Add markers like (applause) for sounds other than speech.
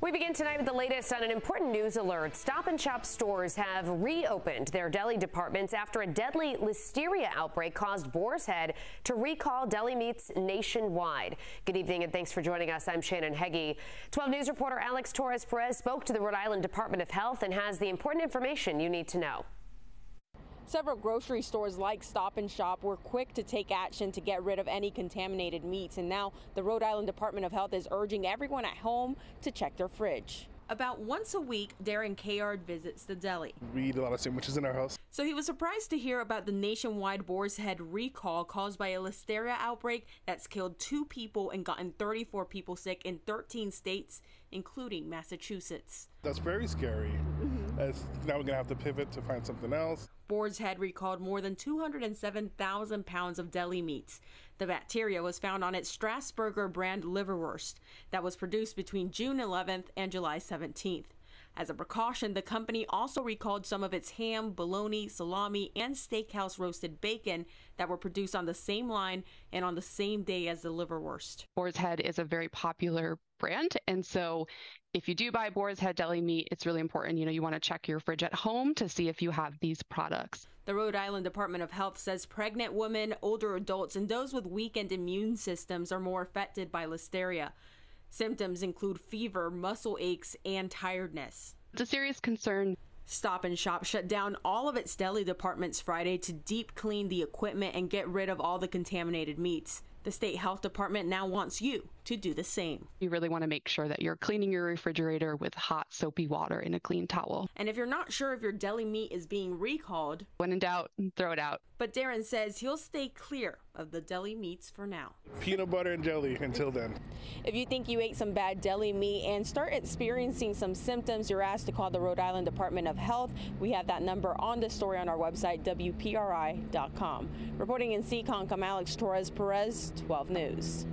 We begin tonight with the latest on an important news alert. Stop and Shop stores have reopened their deli departments after a deadly listeria outbreak caused Boar's Head to recall deli meats nationwide. Good evening and thanks for joining us. I'm Shannon Hegy. 12 News reporter Alex Torres Perez spoke to the Rhode Island Department of Health and has the important information you need to know. Several grocery stores like Stop and Shop were quick to take action to get rid of any contaminated meats. And now the Rhode Island Department of Health is urging everyone at home to check their fridge. About once a week, Darren Kayard visits the deli. We eat a lot of sandwiches in our house. So he was surprised to hear about the nationwide Boar's Head recall caused by a listeria outbreak that's killed two people and gotten 34 people sick in 13 states, including Massachusetts. That's very scary. (laughs) As now we're going to have to pivot to find something else. Boar's Head recalled more than 207,000 pounds of deli meats. The bacteria was found on its Strassburger brand liverwurst that was produced between June 11th and July 17th. As a precaution, the company also recalled some of its ham, bologna, salami, and steakhouse roasted bacon that were produced on the same line and on the same day as the liverwurst. Boar's Head is a very popular brand, and so if you do buy Boar's Head deli meat, it's really important. You know, you want to check your fridge at home to see if you have these products. The Rhode Island Department of Health says pregnant women, older adults, and those with weakened immune systems are more affected by listeria. Symptoms include fever, muscle aches, and tiredness. It's a serious concern. Stop and Shop shut down all of its deli departments Friday to deep clean the equipment and get rid of all the contaminated meats. The state health department now wants you to do the same. You really want to make sure that you're cleaning your refrigerator with hot soapy water in a clean towel. And if you're not sure if your deli meat is being recalled, when in doubt, throw it out. But Darren says he'll stay clear of the deli meats for now. Peanut butter and jelly until then. If you think you ate some bad deli meat and start experiencing some symptoms, you're asked to call the Rhode Island Department of Health. We have that number on the story on our website, WPRI.com. Reporting in Seekonk, I'm Alex Torres Perez, 12 News.